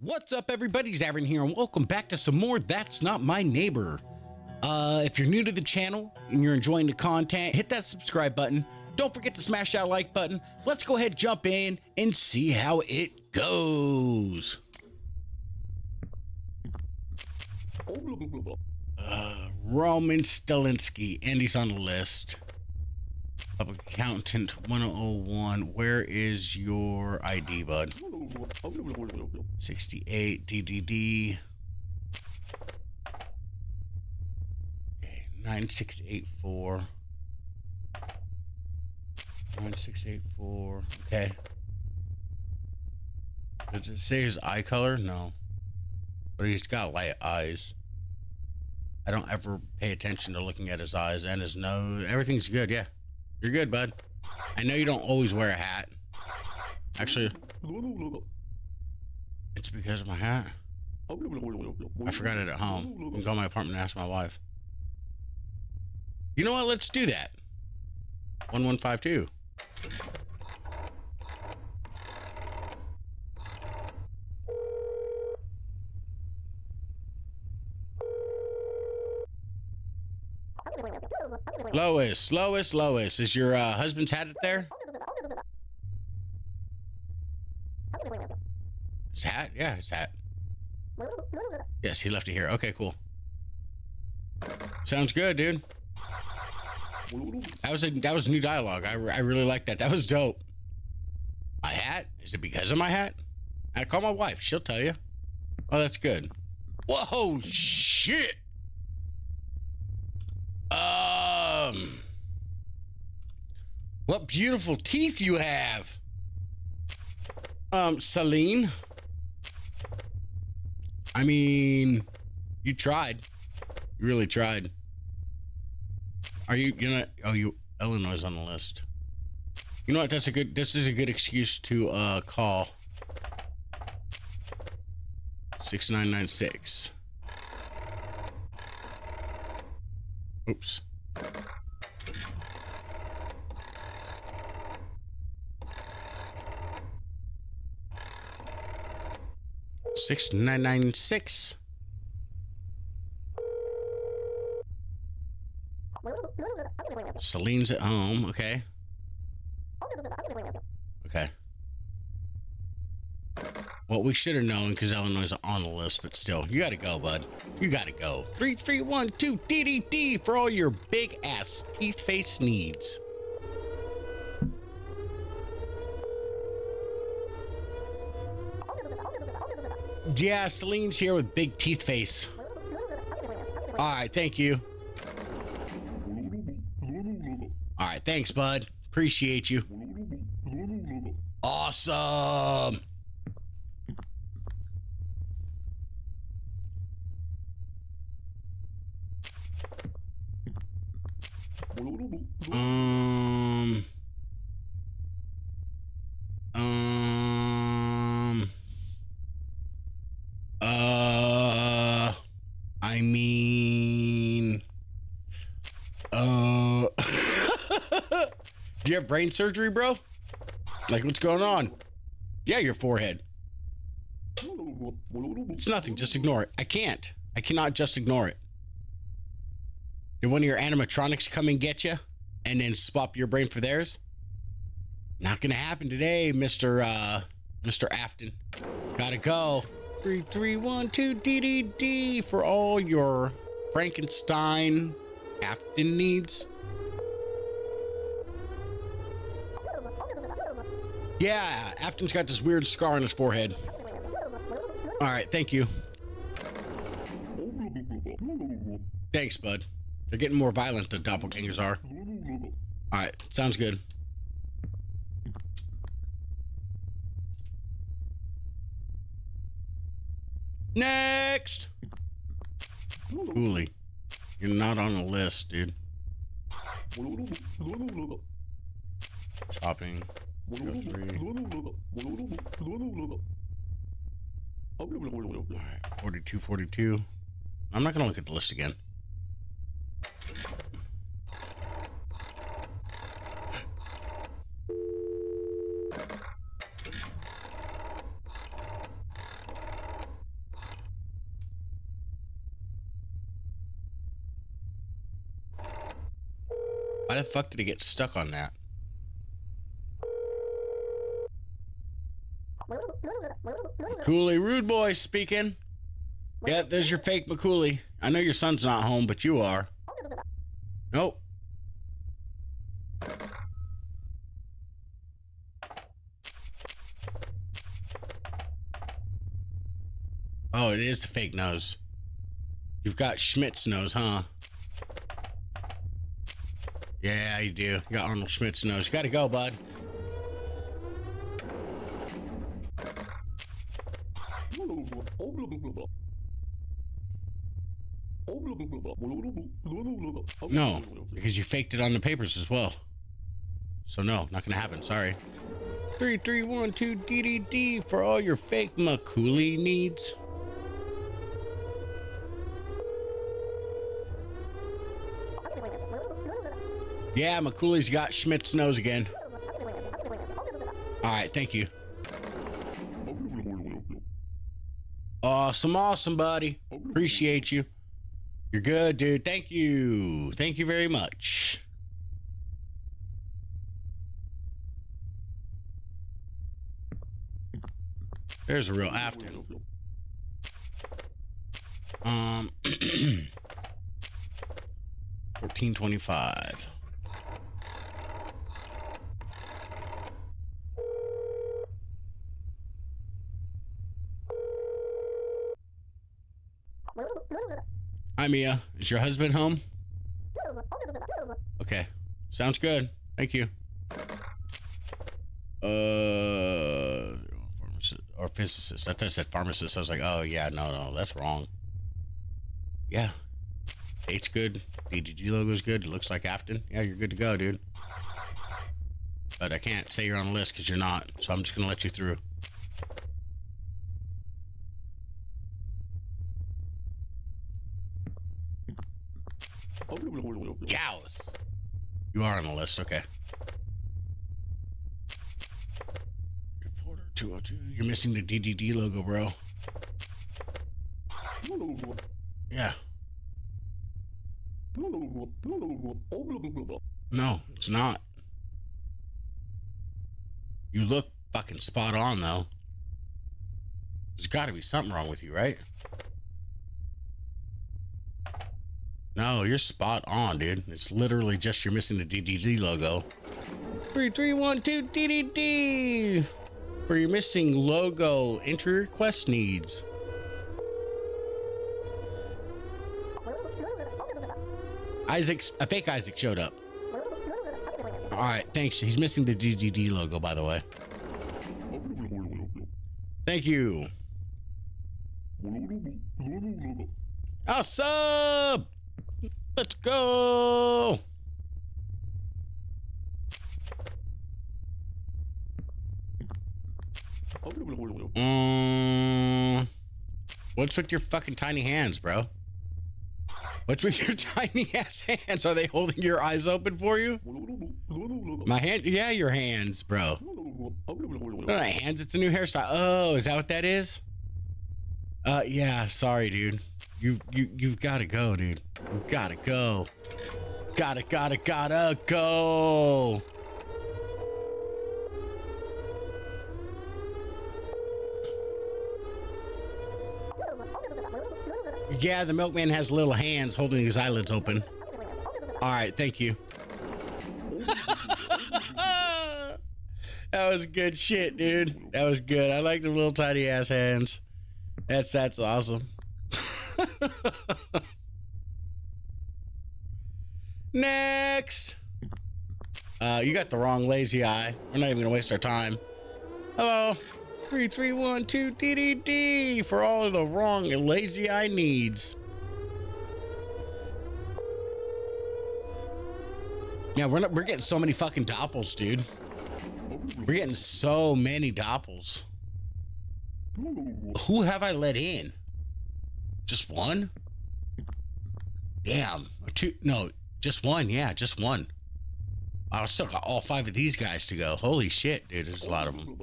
What's up, everybody? Xavrun here, and welcome back to some more That's Not My Neighbor. Uh, if you're new to the channel and you're enjoying the content, hit that subscribe button. Don't forget to smash that like button. Let's go ahead, jump in, and see how it goes. Uh, Roman and he's on the list. Public Accountant 101, Where is your ID, bud? 68 DDD. Okay, 9684. 9684. Okay. Does it say his eye color? No. But he's got light eyes. I don't ever pay attention to looking at his eyes and his nose. Everything's good, yeah. You're good, bud. I know you don't always wear a hat. Actually, it's because of my hat. I forgot it at home. I'm going to my apartment and ask my wife. You know what? Let's do that. 1152. Lois, Lois, Lois, is your uh, husband's hat there? His hat? Yeah, his hat. Yes, he left it here. Okay, cool. Sounds good, dude. That was a that was new dialogue. I, I really like that. That was dope. My hat? Is it because of my hat? I call my wife. She'll tell you. Oh, that's good. Whoa, shit. Um, what beautiful teeth you have. Um, Celine. I mean, you tried. You really tried. Are you? You're not. Oh, you. Illinois is on the list. You know what? That's a good. This is a good excuse to uh call. Six nine nine six. Oops. Six nine nine six. Celine's at home. Okay. Okay. Well, we should have known because Illinois is on the list, but still, you got to go, bud. You got to go. Three, three, one, two, DDD for all your big ass teeth face needs. Yeah, Celine's here with big teeth face. All right, thank you. All right, thanks, bud. Appreciate you. Awesome. Um. Um. Uh. I mean. Uh. Do you have brain surgery, bro? Like, what's going on? Yeah, your forehead. It's nothing. Just ignore it. I can't. I cannot just ignore it. Did one of your animatronics come and get you and then swap your brain for theirs? Not gonna happen today, Mr. Uh, Mr. Afton. Gotta go. Three, three, one, two, DDD for all your Frankenstein Afton needs. Yeah, Afton's got this weird scar on his forehead. All right, thank you. Thanks, bud. They're getting more violent, the doppelgangers are. All right, sounds good. Next! Hooli. You're not on the list, dude. Shopping. 42, 42. I'm not going to look at the list again. Why the fuck did it get stuck on that? Cooley Rude Boy speaking. Yeah, there's your fake McCooley. I know your son's not home, but you are. Nope. Oh, it is the fake nose. You've got Schmidt's nose, huh? Yeah, you do. You got Arnold Schmidt's nose. You gotta go, bud. No, because you faked it on the papers as well. So no, not gonna happen. Sorry. Three, three, one, two, DDD for all your fake McCooley needs. Yeah, McCooley's got Schmidt's nose again. All right, thank you. Awesome, awesome, buddy. Appreciate you. You're good, dude. Thank you. Thank you very much. There's a real Afton. Um, 1425. Hi, Mia. Is your husband home? Okay. Sounds good. Thank you. Uh, pharmacist or physicist. I thought I said pharmacist. I was like, oh yeah, no, no, that's wrong. Yeah, date's good. DDD logo's good. It looks like Afton. Yeah, you're good to go, dude. But I can't say you're on the list because you're not. So I'm just gonna let you through. Gauss. You are on the list, okay. Reporter 202. You're missing the DDD logo, bro. Yeah. No, it's not. You look fucking spot on, though. There's got to be something wrong with you, right? No, you're spot on, dude. It's literally just you're missing the DDD logo. Three, three, one, two, DDD. For your missing logo entry request needs. Isaac, a fake Isaac showed up. All right, thanks. He's missing the DDD logo, by the way. Thank you. Awesome. Let's go. Mm, what's with your fucking tiny hands, bro? What's with your tiny ass hands? Are they holding your eyes open for you? My hand? Yeah, your hands, bro. Not hands. It's a new hairstyle. Oh, is that what that is? Uh, yeah. Sorry, dude. You you you've got to go, dude. You've got to go. Gotta gotta gotta go. Yeah, the milkman has little hands holding his eyelids open. All right, thank you. that was good shit, dude. That was good. I like the little tiny ass hands. That's that's awesome. Next. Uh, you got the wrong lazy eye. We're not even gonna waste our time. Hello. Three, three, one, two, DDD for all of the wrong lazy eye needs. Yeah, we're not, we're getting so many fucking doppels, dude. We're getting so many doppels. Who have I let in? Just one? Damn. Two? No, just one. Yeah, just one. I still got all five of these guys to go. Holy shit, dude. There's a lot of them.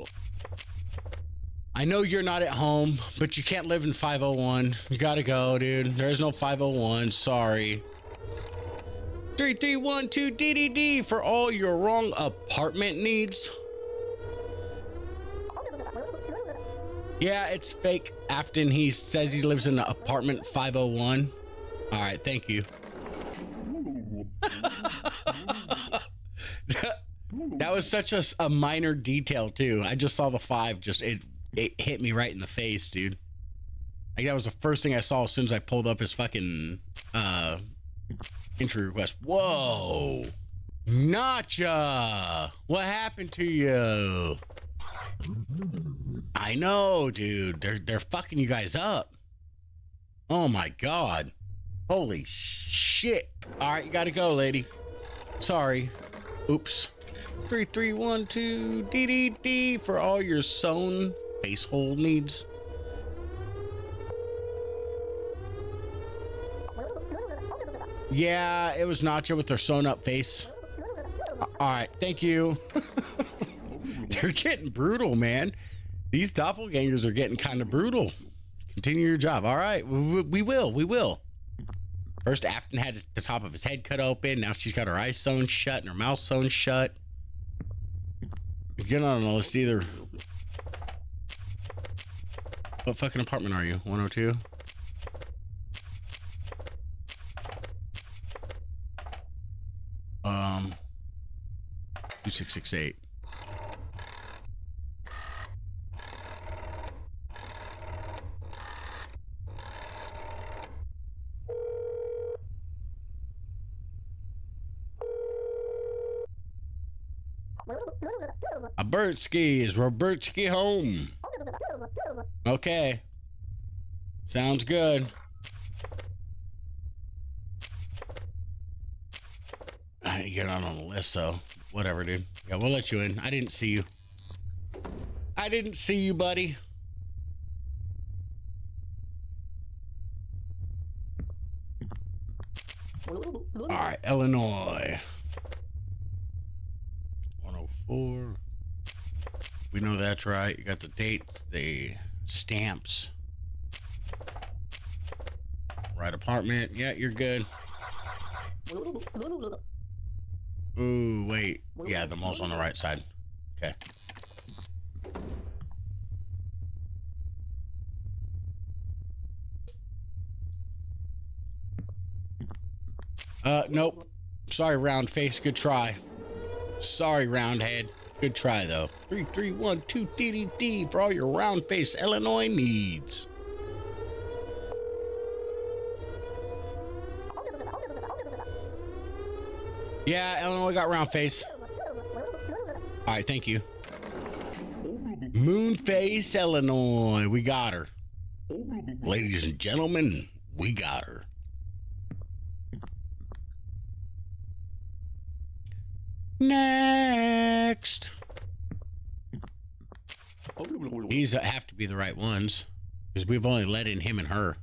I know you're not at home, but you can't live in 501. You gotta go, dude. There's no 501. Sorry. 3312 DDD for all your wrong apartment needs. Yeah, it's fake. Afton, he says he lives in apartment 501. All right, thank you. that was such a, a minor detail too. I just saw the five. Just it it hit me right in the face, dude. Like that was the first thing I saw as soon as I pulled up his fucking uh entry request. Whoa. Nacho! What happened to you? I know, dude. They're they're fucking you guys up. Oh my god. Holy shit. Alright, you gotta go, lady. Sorry. Oops. 3312 DDD for all your sewn face hole needs. Yeah, it was Nacho with their sewn up face. All right, thank you. They're getting brutal, man. These doppelgangers are getting kind of brutal. Continue your job. All right, we, we will. We will. First, Afton had the top of his head cut open. Now she's got her eyes sewn shut and her mouth sewn shut. You're not on the list either. What fucking apartment are you? 102? Um, 2668. A is Robertski home. Okay. Sounds good. I didn't get on on the list, so whatever, dude. Yeah, we'll let you in. I didn't see you. I didn't see you, buddy. All right, Illinois. 104. We know that's right. You got the dates, the stamps. Right apartment. Yeah, you're good. Ooh, wait. Yeah, the mall's on the right side. Okay. Uh, nope. Sorry, round face. Good try. Sorry, Roundhead. Good try, though. 3312 DDD for all your round face Illinois needs. Yeah, Illinois got round face. All right, thank you. Moonface, Illinois. We got her. Ladies and gentlemen, we got her. Next. These have to be the right ones because we've only let in him and her.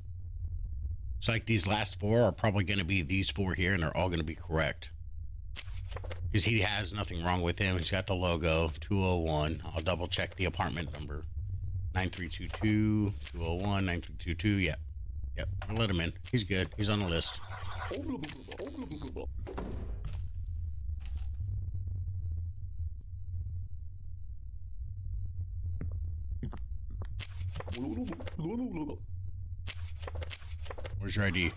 It's like these last four are probably going to be these four here and they're all going to be correct. Because he has nothing wrong with him. He's got the logo 201. I'll double check the apartment number 9322 201 9322. Yep. Yep. I'll let him in. He's good. He's on the list. Where's your ID?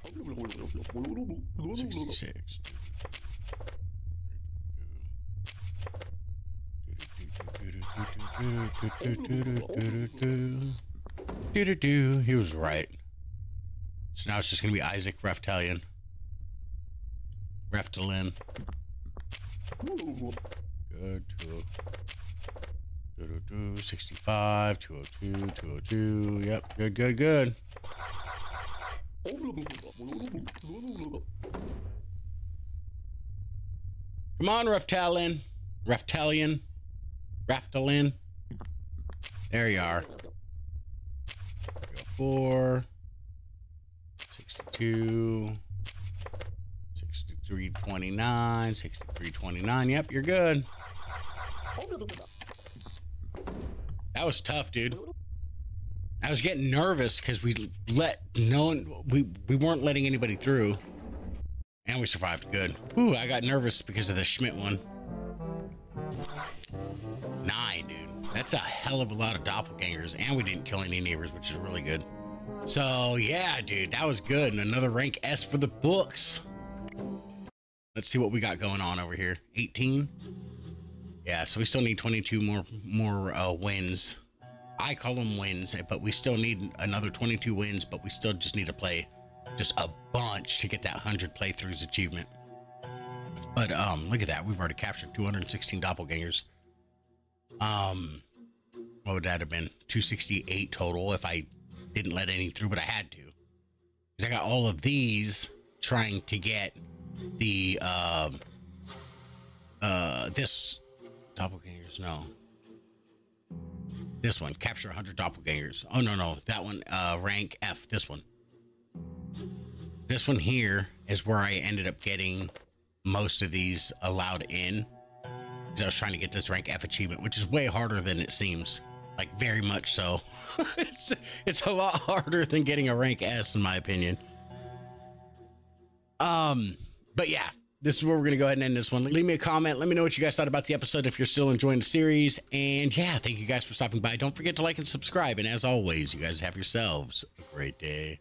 66. Do-do-do. He was right. So now it's just gonna be Isaac Reftalion. Reftalin. Good. 202, 65, 202, 202. Yep, good, good, good. Come on, Reftalion. Reftalion. Raftalin. There you are. Go four. 62. 6329. 6329. Yep, you're good. That was tough, dude. I was getting nervous because we let no one, we, we weren't letting anybody through. And we survived. Good. Ooh, I got nervous because of the Schmidt one. Nine, dude. That's a hell of a lot of doppelgangers. And we didn't kill any neighbors, which is really good. So, yeah, dude, that was good. And another rank S for the books. Let's see what we got going on over here. 18. Yeah, so we still need 22 more more uh, wins. I call them wins, but we still need another 22 wins, but we still just need to play just a bunch to get that 100 playthroughs achievement. But um, look at that. We've already captured 216 doppelgangers. Um, what would that have been? 268 total if I didn't let any through, but I had to. Because I got all of these trying to get the um uh this doppelgangers no. This one capture 100 doppelgangers. Oh no no that one uh rank f this one. This one here is where i ended up getting most of these allowed in because i was trying to get this rank f achievement which is way harder than it seems. Like very much so. It's, it's a lot harder than getting a rank s in my opinion. Um but yeah, this is where we're going to go ahead and end this one. Leave me a comment. Let me know what you guys thought about the episode if you're still enjoying the series. And yeah, thank you guys for stopping by. Don't forget to like and subscribe. And as always, you guys have yourselves a great day.